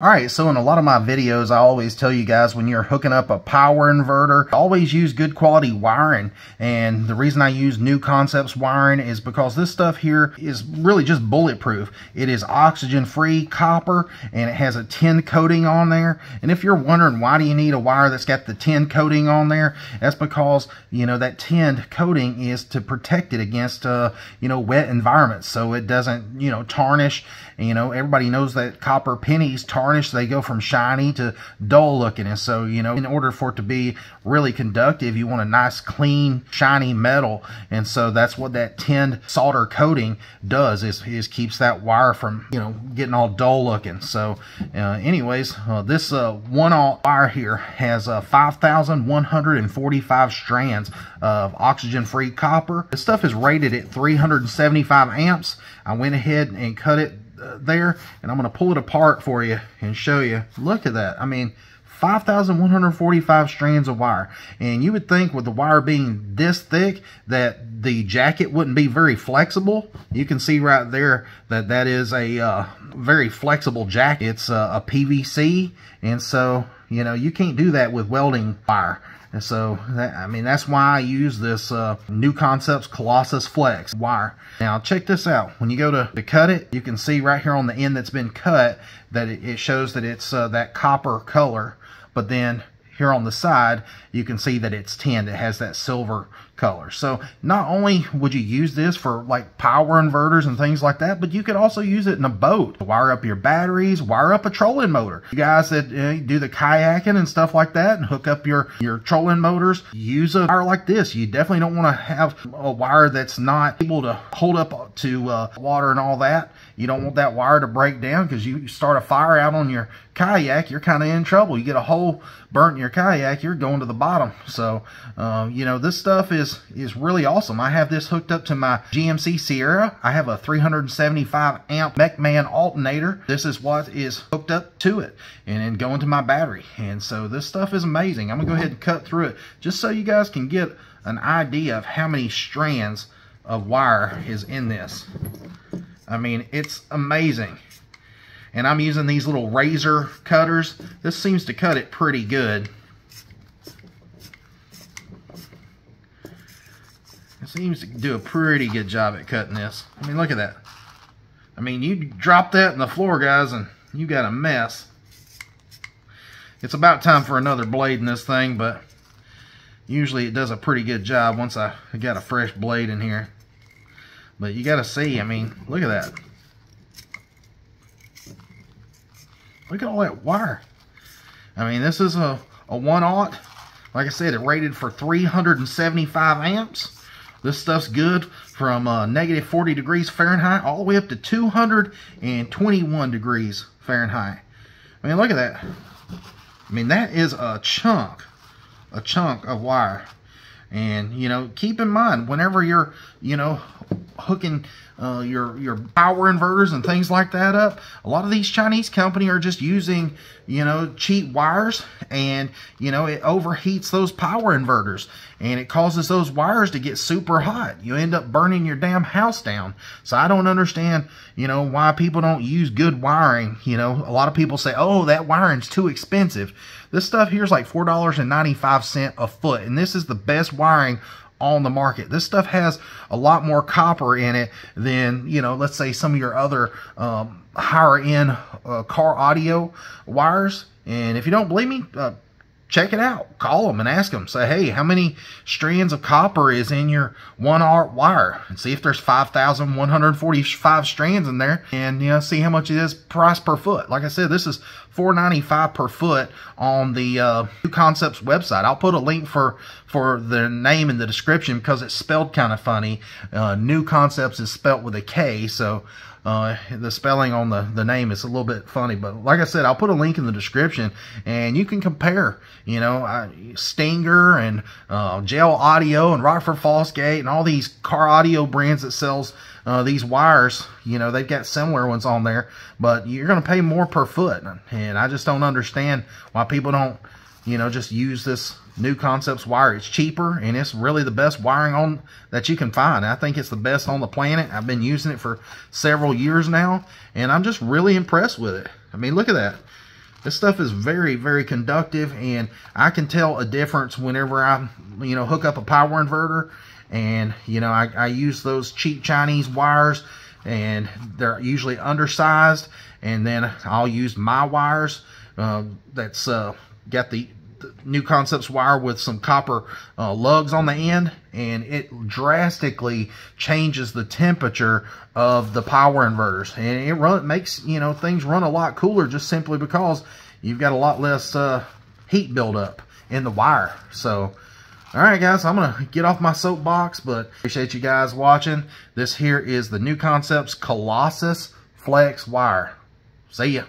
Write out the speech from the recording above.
All right, so in a lot of my videos, I always tell you guys when you're hooking up a power inverter, always use good quality wiring. And the reason I use KnuKonceptz wiring is because this stuff here is really just bulletproof. It is oxygen-free copper, and it has a tin coating on there. And if you're wondering why do you need a wire that's got the tin coating on there, that's because, you know, that tin coating is to protect it against, uh, you know, wet environments so it doesn't, you know, tarnish. You know, everybody knows that copper pennies tarnish varnish, they go from shiny to dull looking. And so, you know, in order for it to be really conductive, you want a nice, clean, shiny metal. And so that's what that tinned solder coating does is, is keeps that wire from, you know, getting all dull looking. So uh, anyways, uh, this uh, one all wire here has uh, 5,145 strands of oxygen-free copper. This stuff is rated at 375 amps. I went ahead and cut it there and I'm going to pull it apart for you and show you. Look at that. I mean, 5,145 strands of wire. And you would think with the wire being this thick that the jacket wouldn't be very flexible. You can see right there that that is a uh, very flexible jacket. It's uh, a PVC and so, you know, you can't do that with welding wire. And so, that, I mean, that's why I use this uh, New Concepts Kolossus Fleks wire. Now, check this out. When you go to, to cut it, you can see right here on the end that's been cut that it, it shows that it's uh, that copper color. But then here on the side, you can see that it's tinned. It has that silver color. So not only would you use this for like power inverters and things like that, but you could also use it in a boat. To wire up your batteries, wire up a trolling motor. You guys that do the kayaking and stuff like that and hook up your, your trolling motors, use a wire like this. You definitely don't want to have a wire that's not able to hold up to uh, water and all that. You don't want that wire to break down because you start a fire out on your kayak, you're kind of in trouble. You get a hole burnt in your kayak, you're going to the bottom. So, uh, you know, this stuff is, is really awesome. I have this hooked up to my GMC Sierra. I have a 375 amp Mechman alternator. This is what is hooked up to it and then going to my battery. And so this stuff is amazing. I'm gonna go ahead and cut through it just so you guys can get an idea of how many strands of wire is in this. I mean, it's amazing. And I'm using these little razor cutters. This seems to cut it pretty good. Seems to do a pretty good job at cutting this. I mean, look at that. I mean, you drop that in the floor, guys, and you got a mess. It's about time for another blade in this thing, but usually it does a pretty good job once I got a fresh blade in here. But you got to see, I mean, look at that. Look at all that wire. I mean, this is a, a 1-aught. Like I said, it rated for 375 amps. This stuff's good from uh, negative 40 degrees Fahrenheit all the way up to 221 degrees Fahrenheit. I mean, look at that. I mean, that is a chunk, a chunk of wire. And, you know, keep in mind, whenever you're, you know, hooking uh, your your power inverters and things like that up. A lot of these Chinese company are just using you know cheap wires, and you know it overheats those power inverters, and it causes those wires to get super hot. You end up burning your damn house down. So I don't understand you know why people don't use good wiring. You know a lot of people say, oh that wiring's too expensive. This stuff here is like four dollars and ninety five cent a foot, and this is the best wiring on the market. This stuff has a lot more copper in it than, you know, let's say some of your other um, higher end uh, car audio wires. And if you don't believe me, uh, check it out. Call them and ask them. Say, hey, how many strands of copper is in your one art wire? And see if there's 5,145 strands in there. And, you know, see how much it is price per foot. Like I said, this is 495 per foot on the uh, KnuKonceptz website. I'll put a link for, for the name in the description because it's spelled kind of funny. Uh, KnuKonceptz is spelled with a K, so uh, the spelling on the, the name is a little bit funny, but like I said, I'll put a link in the description and you can compare, you know, uh, Stinger and uh, JL Audio and Rockford Fosgate and all these car audio brands that sells uh, these wires, you know, they've got similar ones on there, but you're going to pay more per foot. And I just don't understand why people don't, you know, just use this KnuKonceptz wire. It's cheaper and it's really the best wiring on that you can find. I think it's the best on the planet. I've been using it for several years now and I'm just really impressed with it. I mean, look at that. This stuff is very, very conductive and I can tell a difference whenever I, you know, hook up a power inverter and, you know, I, I use those cheap Chinese wires and they're usually undersized and then I'll use my wires uh, that's uh, got the, the, KnuKonceptz wire with some copper uh, lugs on the end and it drastically changes the temperature of the power inverters and it run, makes you know things run a lot cooler just simply because you've got a lot less uh, heat buildup in the wire so all right, guys, I'm going to get off my soapbox, but appreciate you guys watching. This here is the New Concepts Kolossus Fleks Wire. See ya.